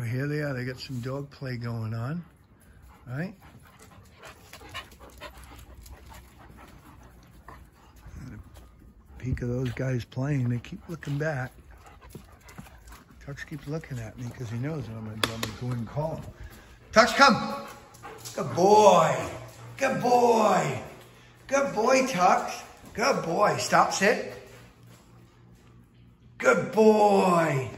So here they are. They got some dog play going on, right? And peek of those guys playing. They keep looking back. Tux keeps looking at me because he knows I'm going to go and call him. Tux, come. Good boy. Good boy. Good boy, Tux. Good boy. Stop, sit. Good boy.